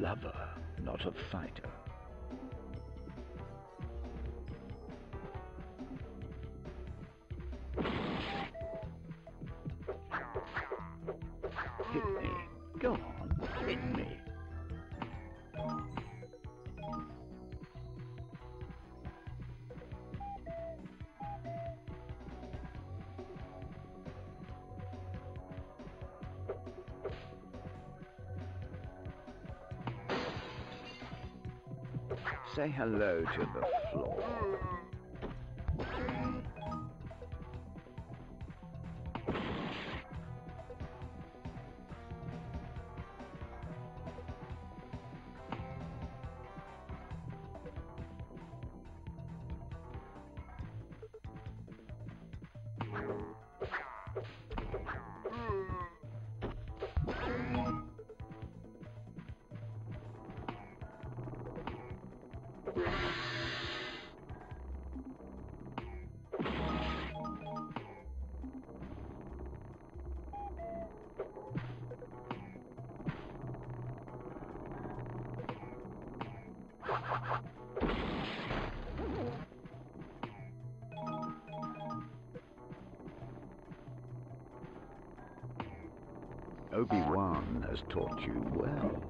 Lover, not a fighter. Say hello to the floor. Obi-Wan has taught you well.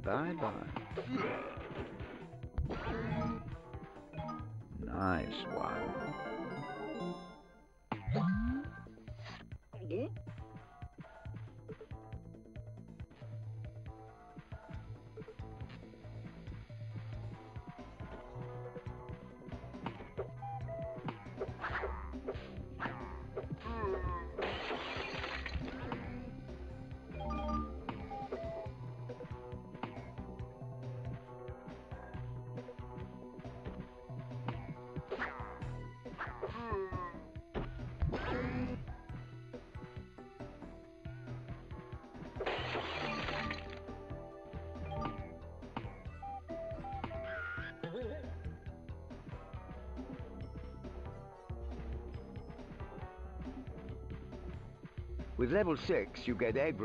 Bye Bye. With level 6, you get egg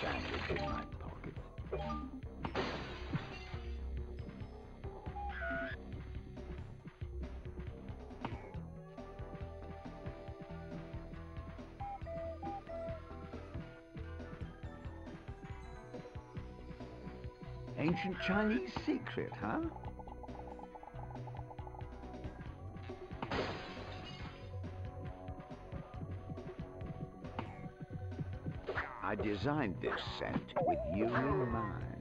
sandwich in my pocket? Ancient Chinese secret, huh? Designed this scent with you in mind.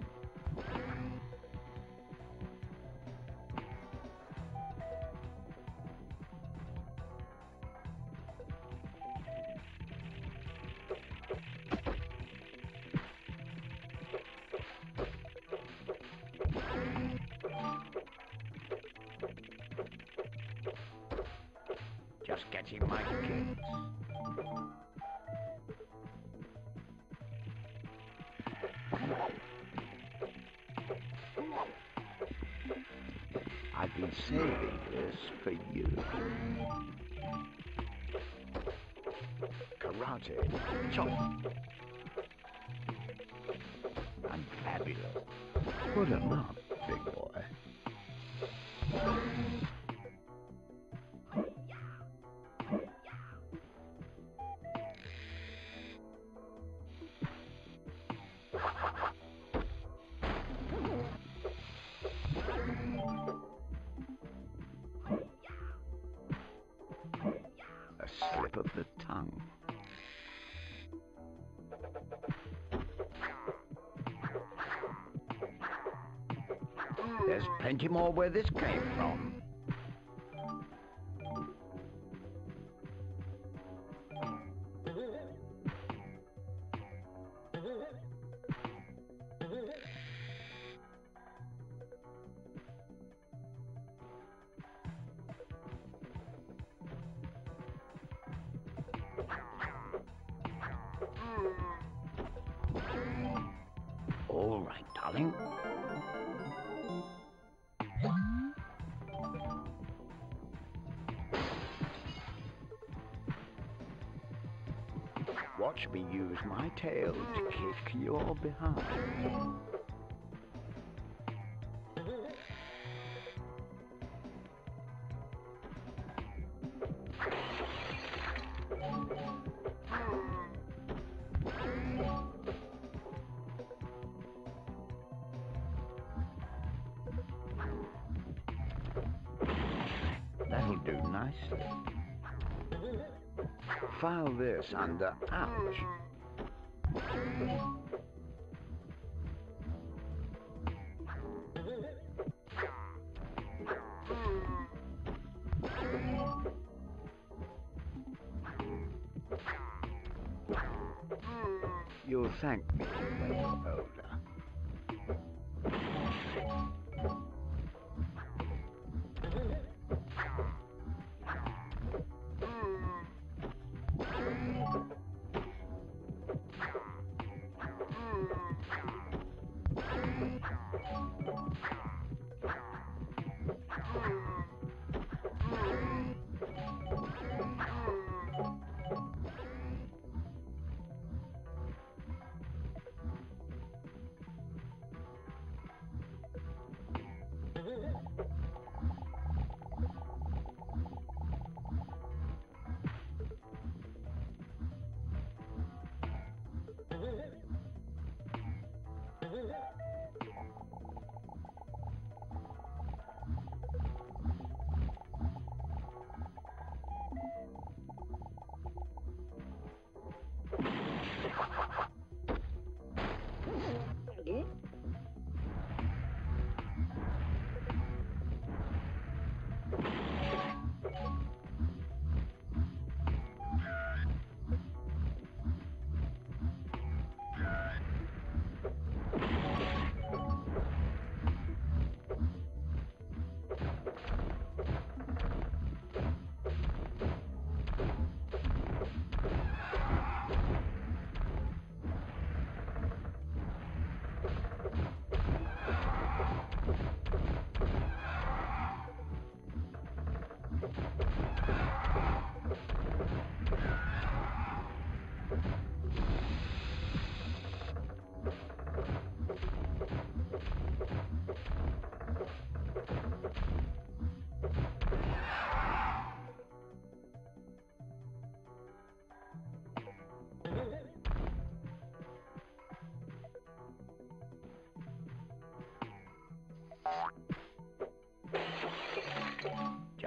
Plenty more where this came from. Use my tail to kick your behind. That'll do nicely. File this under ouch.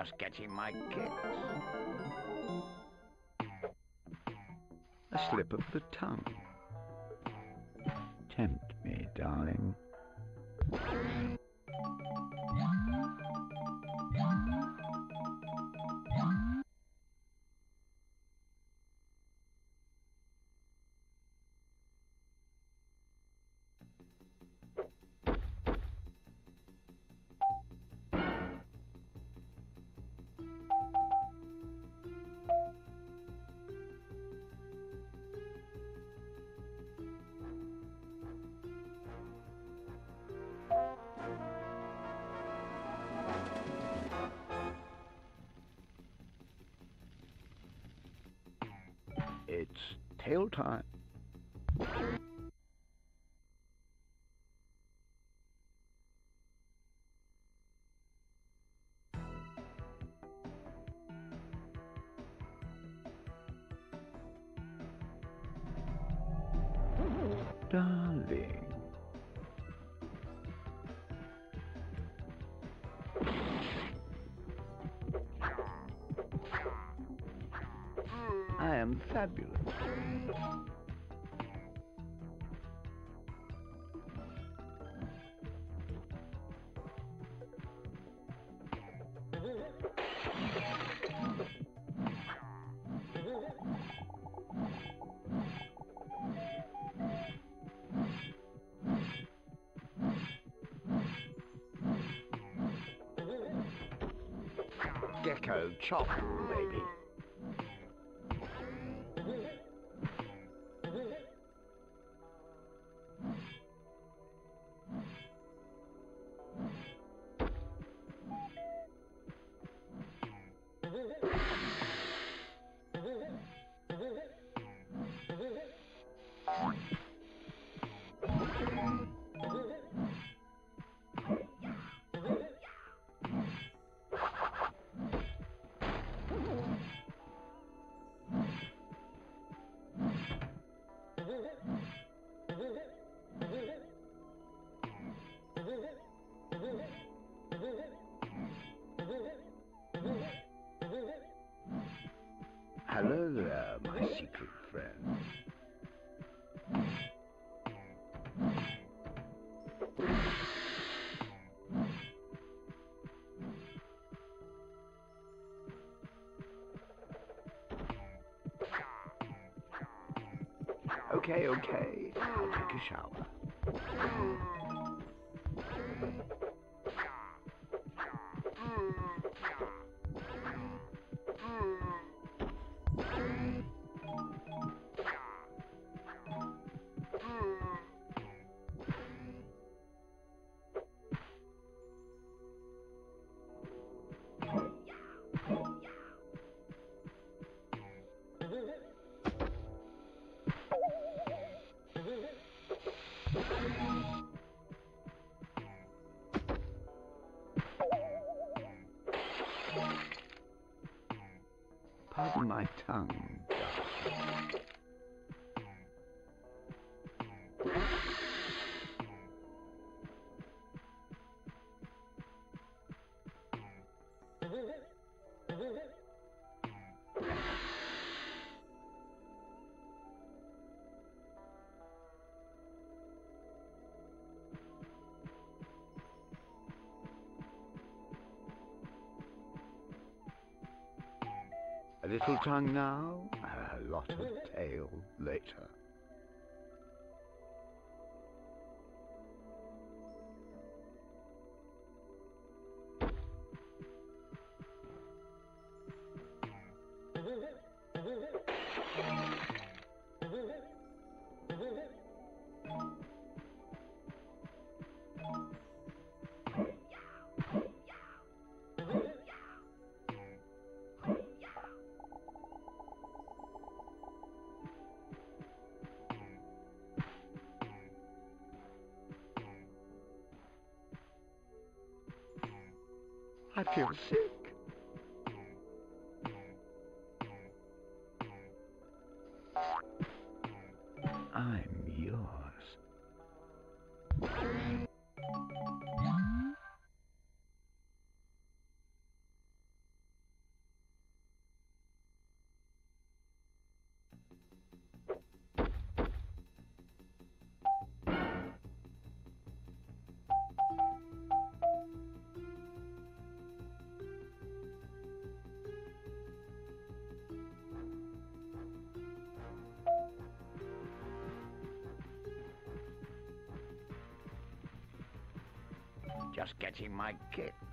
Just getting my kicks. A slip of the tongue. Gecko chop, baby. Okay, okay, I'll take a shower. My tongue, little tongue now, a lot of tail I feel Just getting my kicks.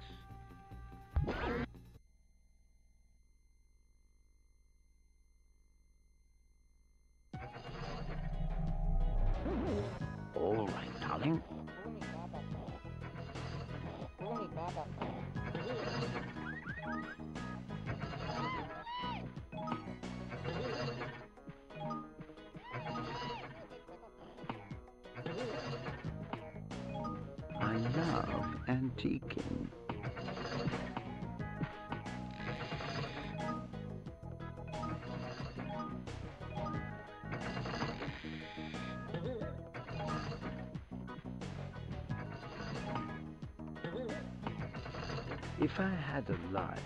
If life.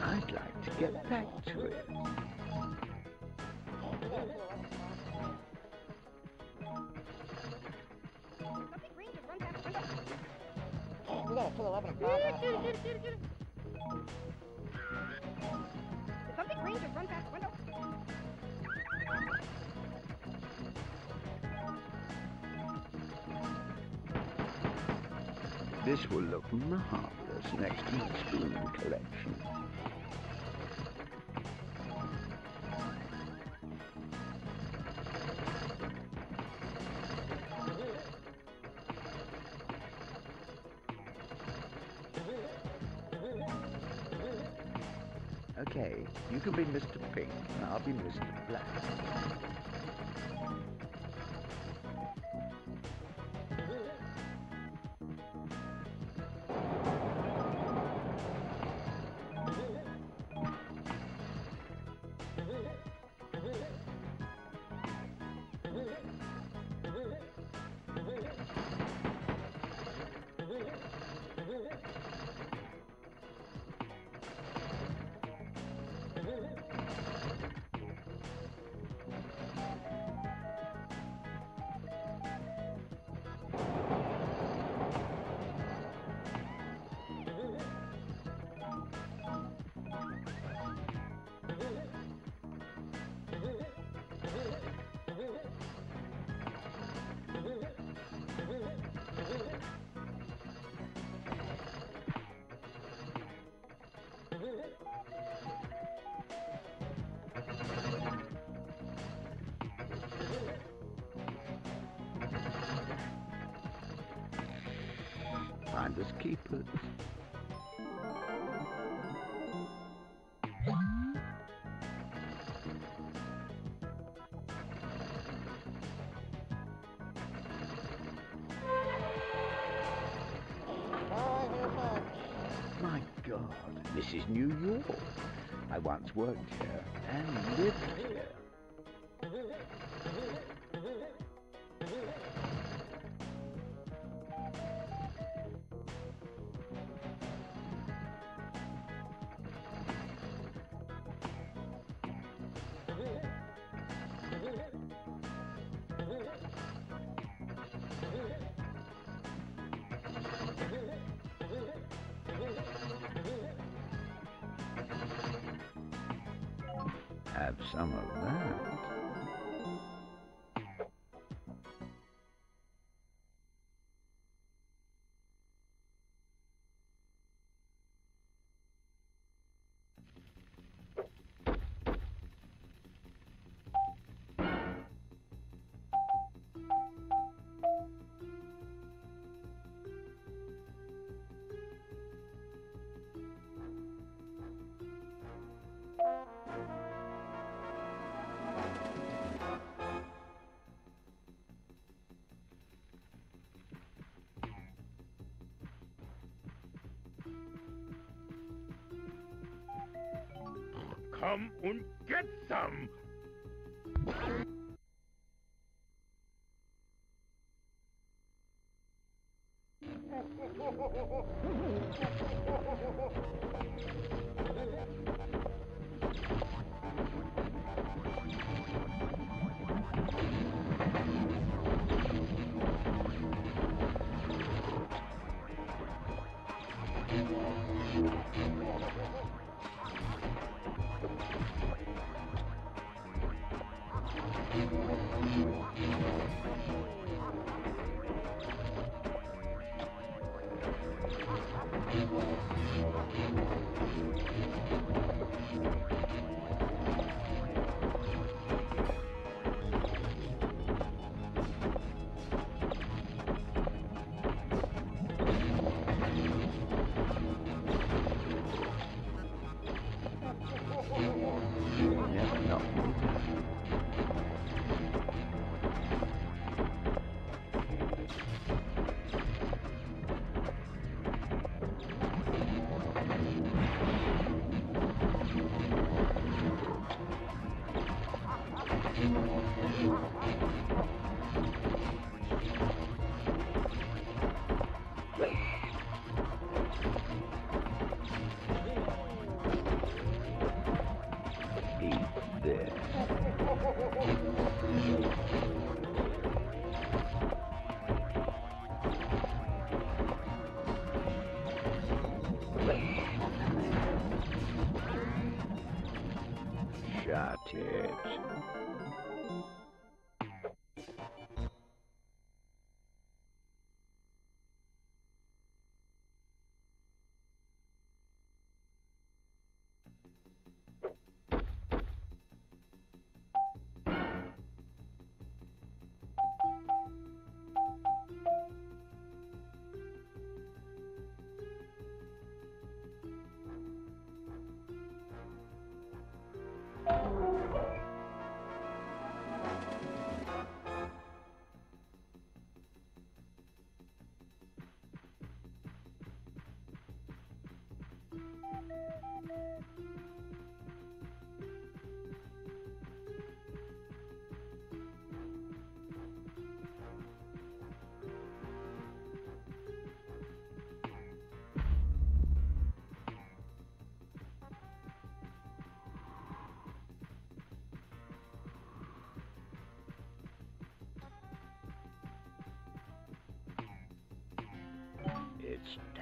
I'd like to get back to it. Something green just runs out. We gotta kill 11 o'clock. it, get it, get it, get it, get it. Something green just runs out the window. This will look marvelous to the spoon collection. Okay, you can be Mr. Pink and I'll be Mr. Black. Keepers. Alright. My God, this is New York. I once worked here and lived here. and get some!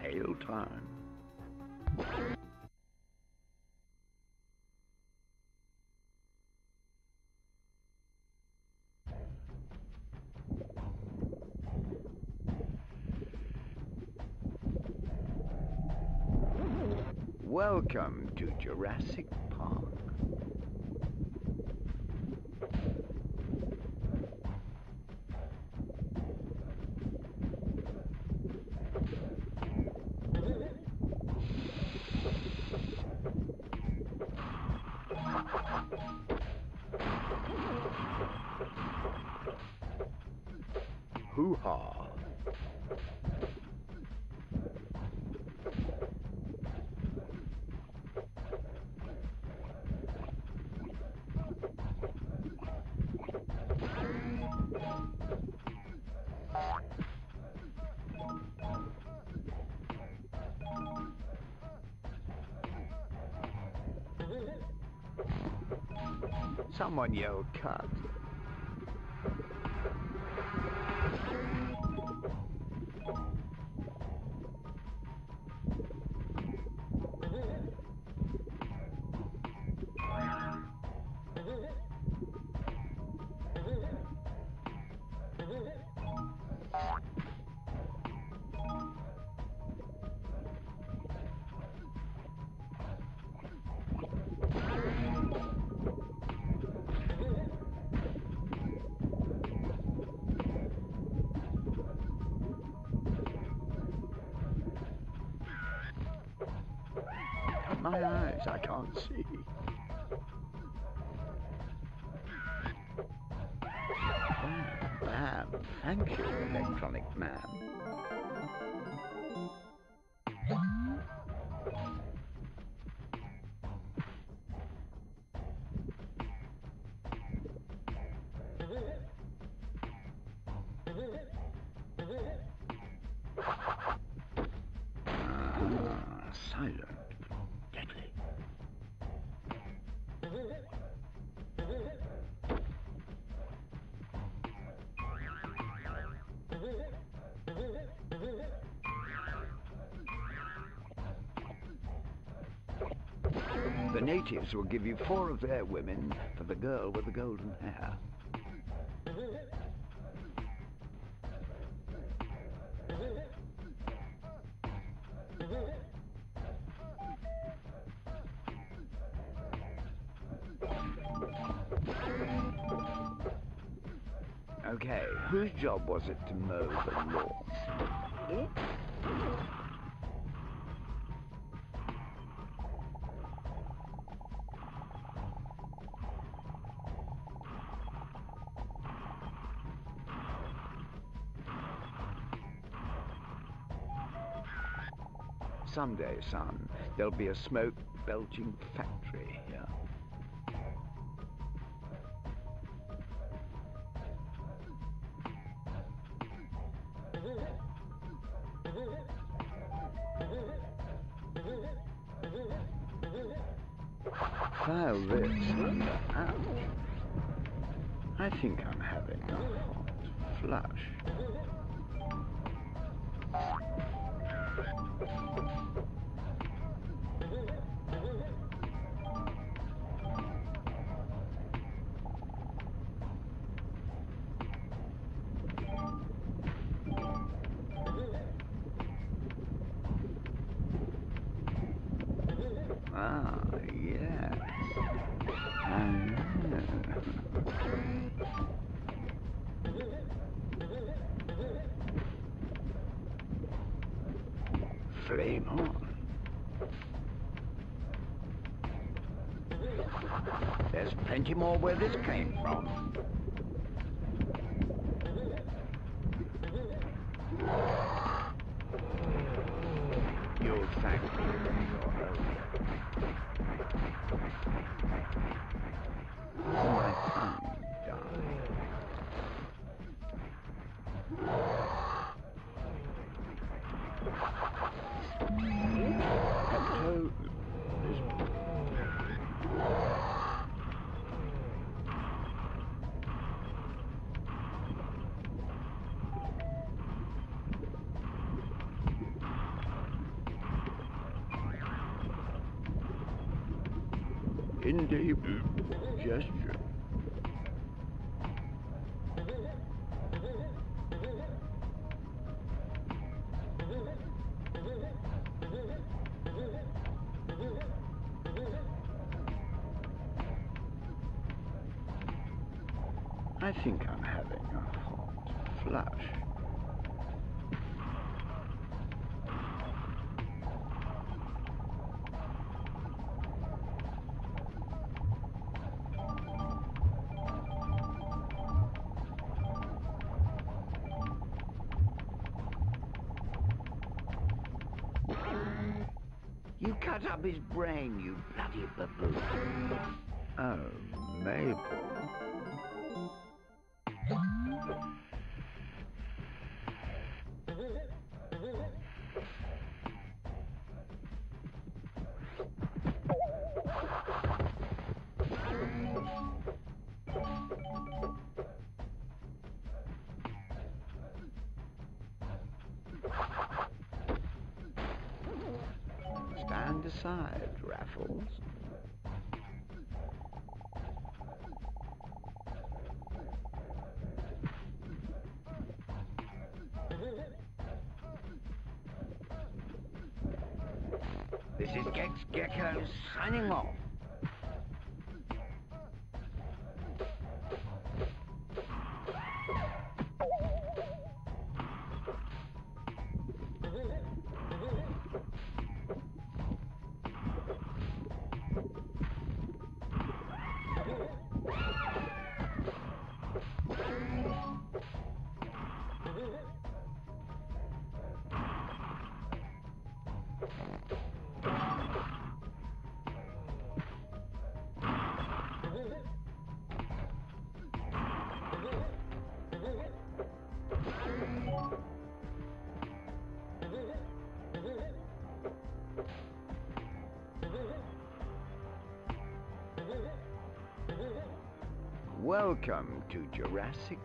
Tail time. Welcome to Jurassic Someone yelled cut. Cut The natives will give you four of their women for the girl with the golden hair. Okay, whose job was it to mow the Someday, son, there'll be a smoke belching factory here. Flame on. There's plenty more where this came from. Indeed, gesture. Oh, Mabel. Stand aside, Raffles. This is Gex Gecko signing off. Jurassic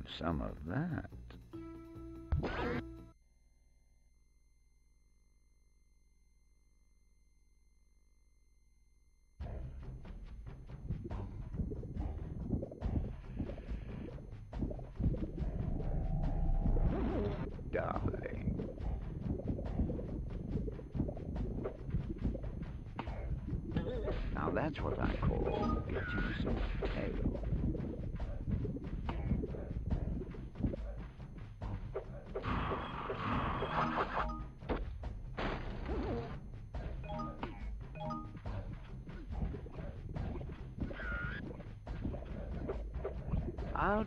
Have some of that.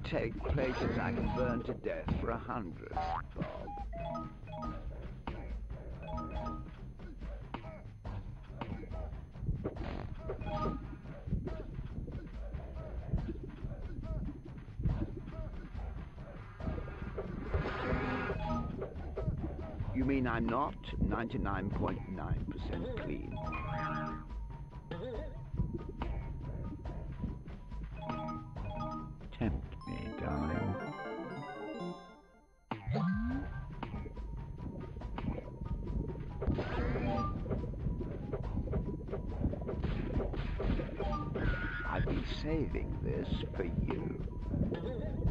Take places I can burn to death for a hundred, Bob. You mean I'm not 99.9% clean? Tempt saving this for you.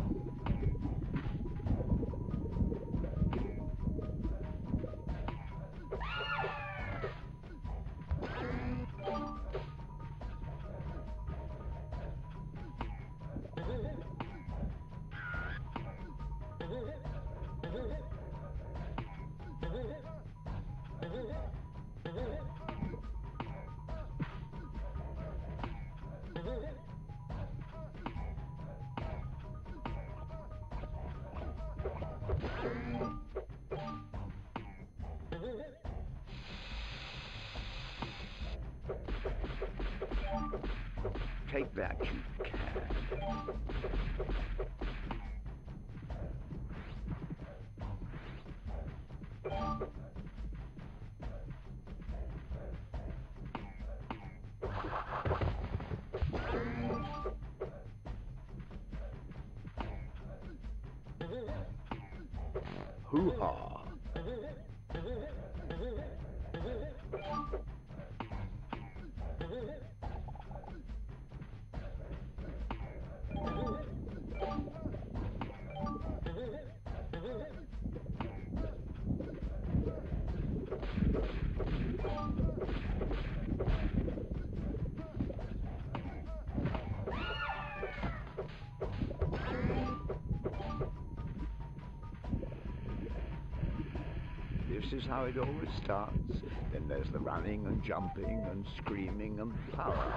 This is how it always starts. Then there's the running and jumping and screaming and power.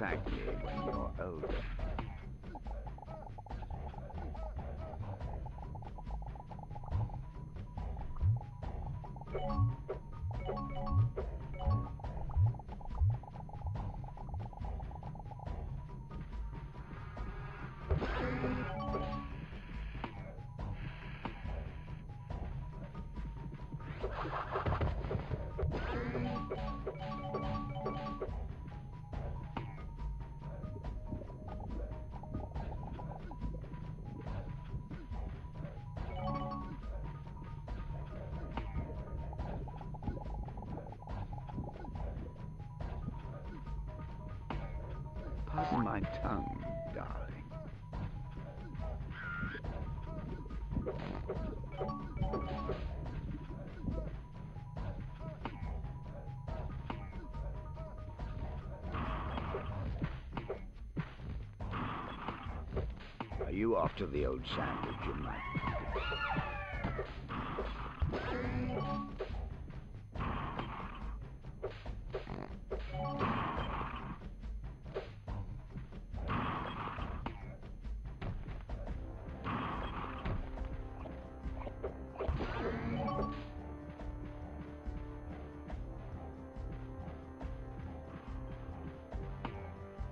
Me when you're older. You after the old sandwich, you might?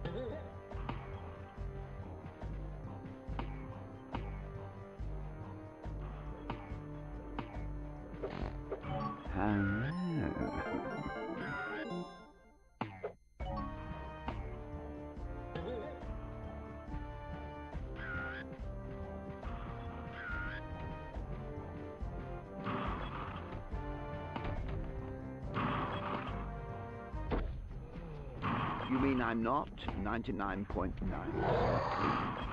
Mm-hmm. Mean I'm not. 99.9%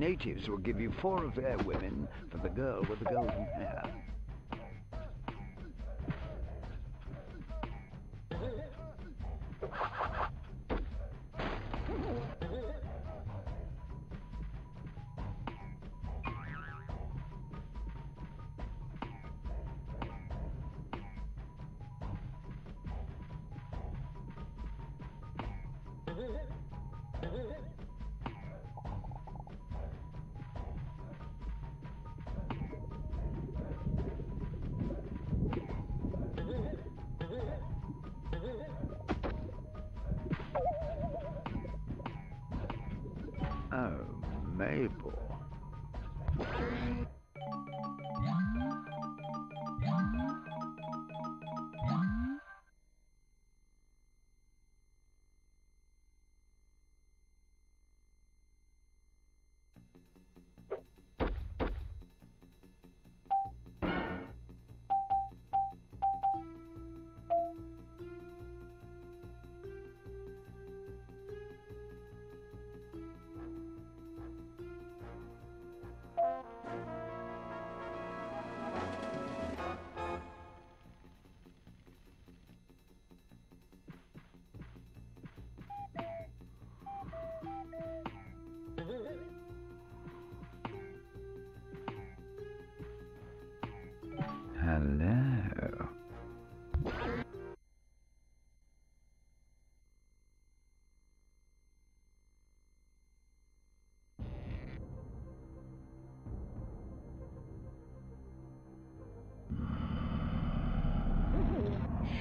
natives will give you four of their women for the girl with the golden hair.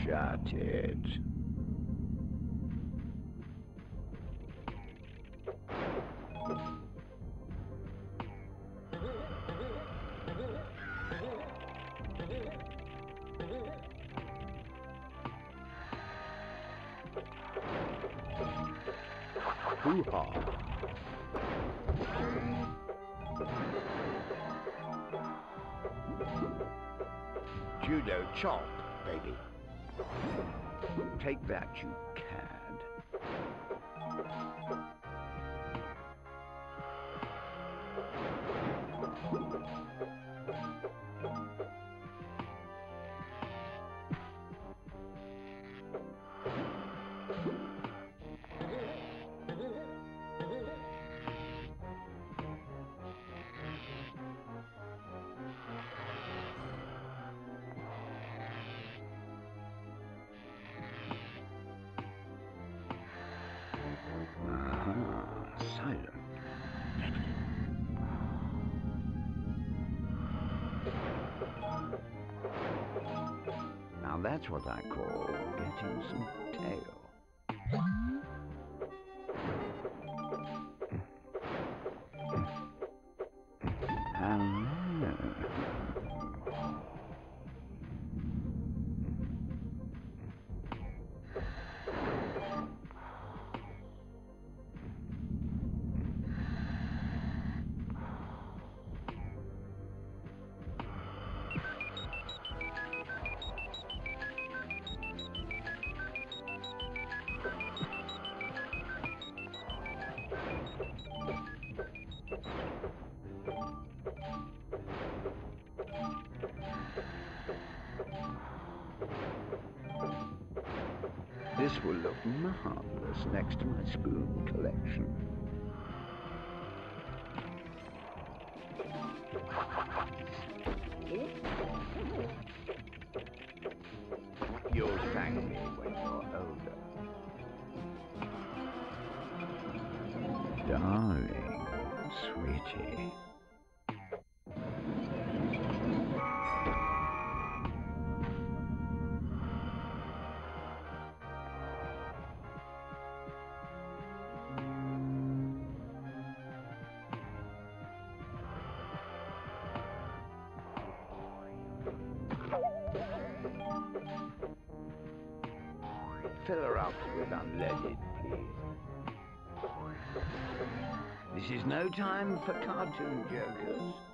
Shut it. Hoo-ha. Judo chop, baby. Take that, you cad. That's what I call getting some This will look marvelous next to my spoon collection. Is no time for cartoon jokers.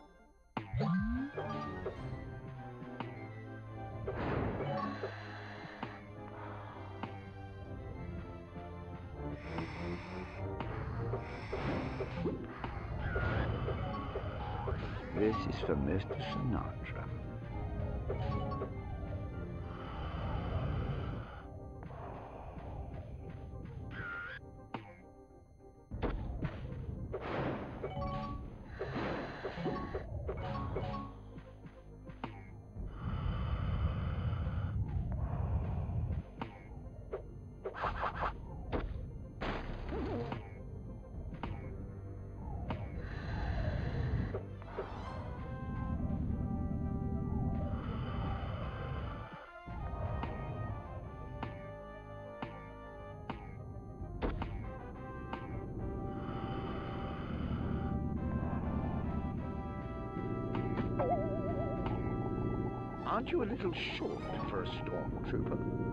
Aren't you a little short for a stormtrooper?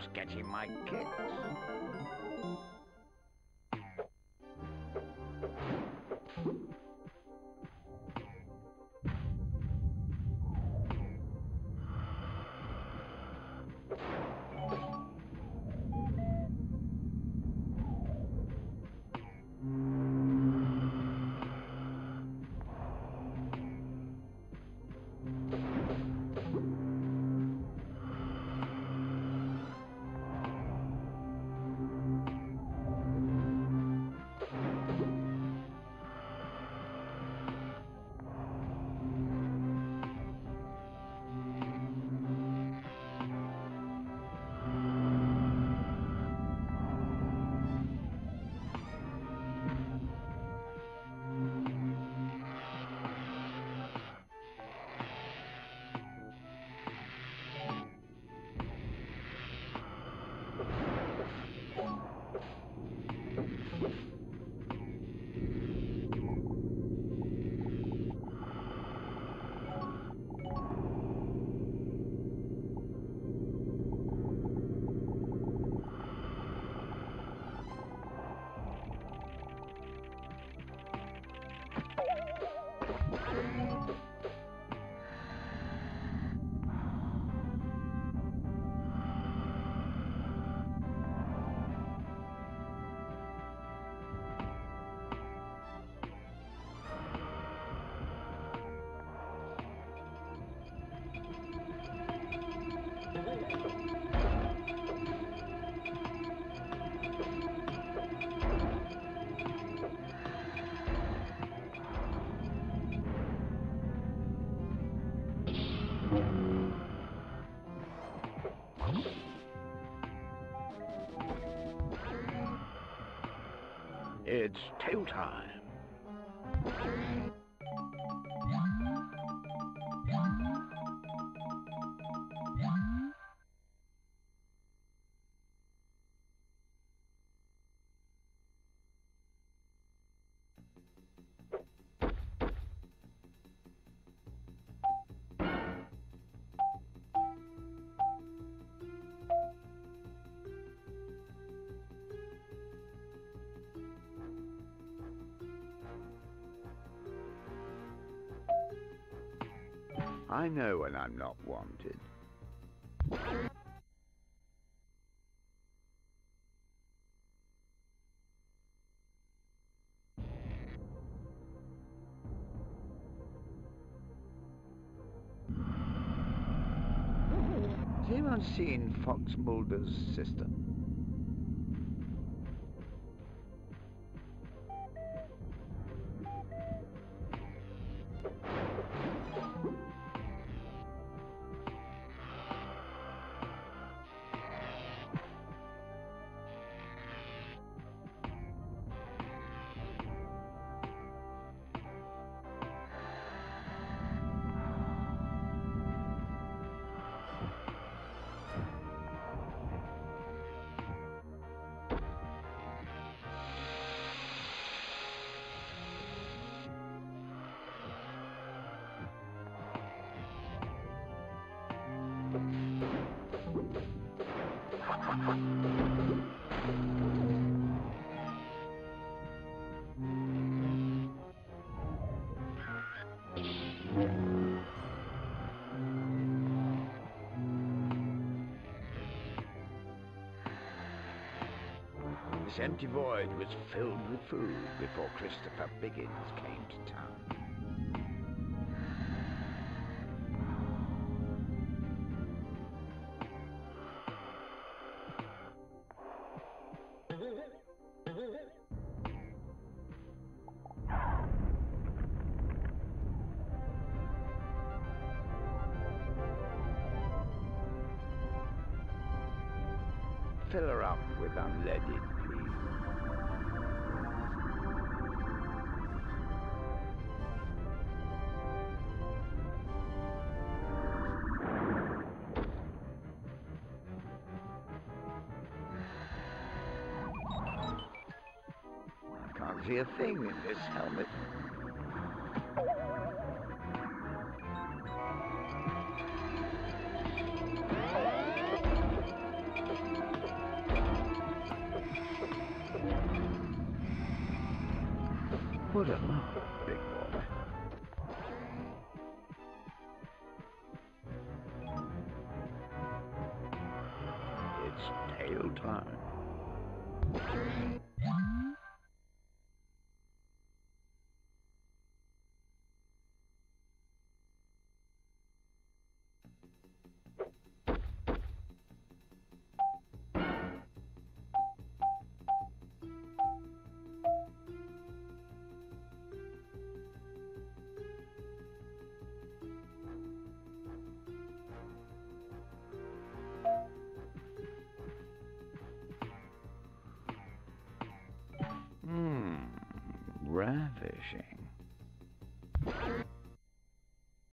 Just getting my kicks. It's tail time. I know when I'm not wanted. Has anyone seen Fox Mulder's sister? Void was filled with food before Christopher Biggins came to town. Fill her up with unleaded, thing in this helmet.